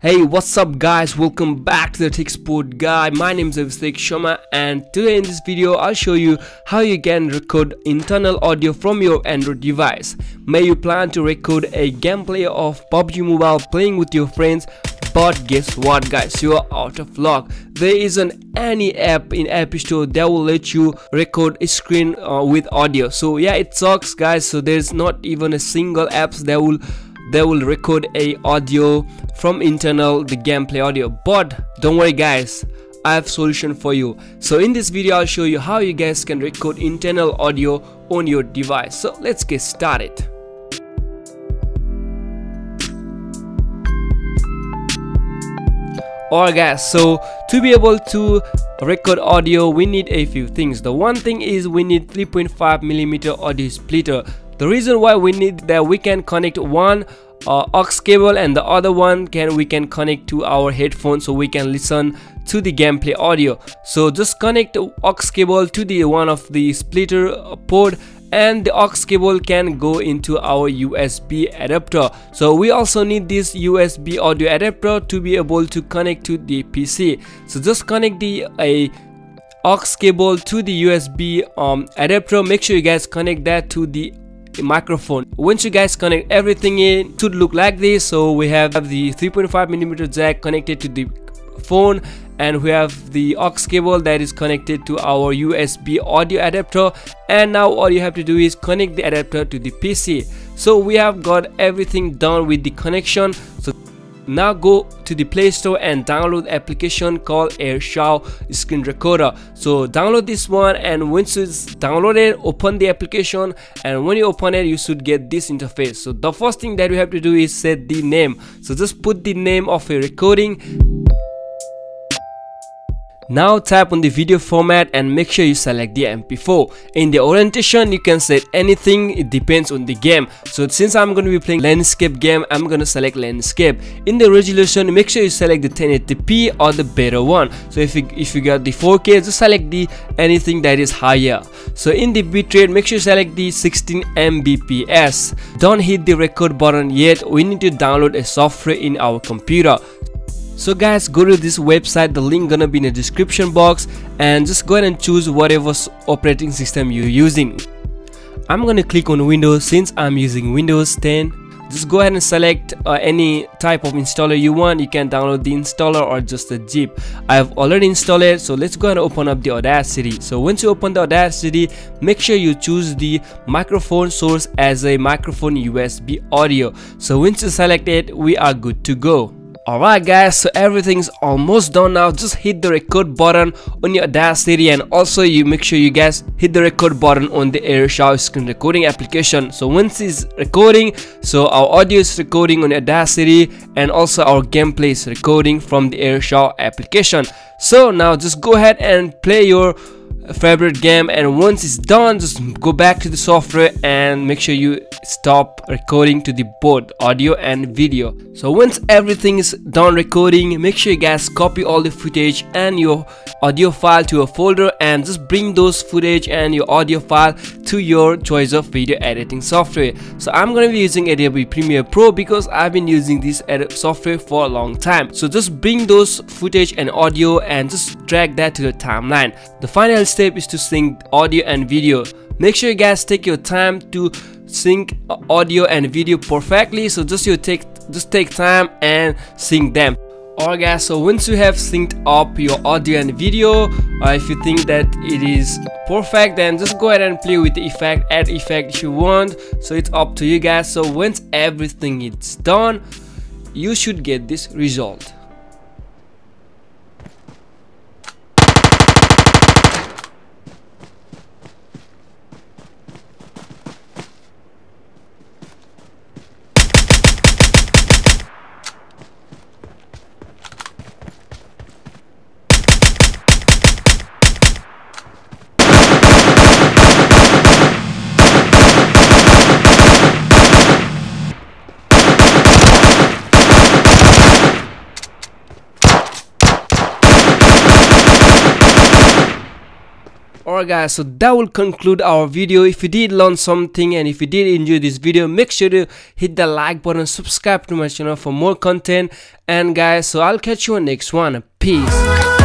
Hey what's up guys welcome back to the TechSpot Guy my name is Abishak Sharma and today in this video I'll show you how you can record internal audio from your Android device. May you plan to record a gameplay of PUBG Mobile playing with your friends but guess what guys? You are out of luck. There isn't any app in app store that will let you record a screen uh, with audio. So yeah it sucks guys. So there's not even a single apps that will they will record a audio from internal the gameplay audio. But don't worry guys. I have solution for you. So in this video I'll show you how you guys can record internal audio on your device. So let's get started Alright guys, so to be able to record audio we need a few things. The one thing is we need 3.5mm audio splitter the reason why we need that we can connect one uh, aux cable and the other one can we can connect to our headphone so we can listen to the gameplay audio so just connect aux cable to the one of the splitter port and the aux cable can go into our USB adapter. So we also need this USB audio adapter to be able to connect to the PC so just connect the a aux cable to the USB um, adapter. Make sure you guys connect that to the microphone. Once you guys connect everything in it should look like this. So we have the 3.5 millimeter jack connected to the phone and we have the aux cable that is connected to our USB audio adapter. And now all you have to do is connect the adapter to the PC so we have got everything done with the connection. So now go to the play store and download application called AirShow screen recorder. So download this one and once it's downloaded open the application. And when you open it you should get this interface. So the first thing that we have to do is set the name. So just put the name of a recording now tap on the video format and make sure you select the MP4. In the orientation you can set anything, it depends on the game. So since I'm going to be playing landscape game, I'm going to select landscape. In the resolution make sure you select the 1080p or the better one. So if you, if you got the 4K just select the anything that is higher. So in the bitrate make sure you select the 16 Mbps. Don't hit the record button yet, we need to download a software in our computer so guys go to this website the link gonna be in the description box and just go ahead and choose whatever operating system you're using. I'm gonna click on windows. Since i'm using windows 10 just go ahead and select uh, any type of installer you want. You can download the installer or just the zip i have already installed it so let's go ahead and open up the audacity. So once you open the audacity make sure you choose the microphone source as a microphone usb audio. So once you select it we are good to go Alright guys, so everything's almost done now. Just hit the record button on your Audacity and also you make sure you guys hit the record button on the AirShow screen recording application. So once it's recording, so our audio is recording on Audacity and also our gameplay is recording from the AirShow application. So now just go ahead and play your favorite game and once it's done just go back to the software and make sure you stop recording to the board audio and video. So once everything is done recording make sure you guys copy all the footage and your audio file to a folder and just bring those footage and your audio file to your choice of video editing software. So i'm to be using adobe premiere pro because i've been using this software for a long time. So just bring those footage and audio and just drag that to the timeline. The final step is to sync audio and video. Make sure you guys take your time to sync audio and video perfectly so just you take just take time and sync them Alright guys, so once you have synced up your audio and video, uh, if you think that it is perfect, then just go ahead and play with the effect, add effect if you want. So it's up to you guys. So once everything is done, you should get this result. Alright guys so that will conclude our video. If you did learn something and if you did enjoy this video make sure to hit the like button subscribe to my channel for more content. And guys so i'll catch you on next one. Peace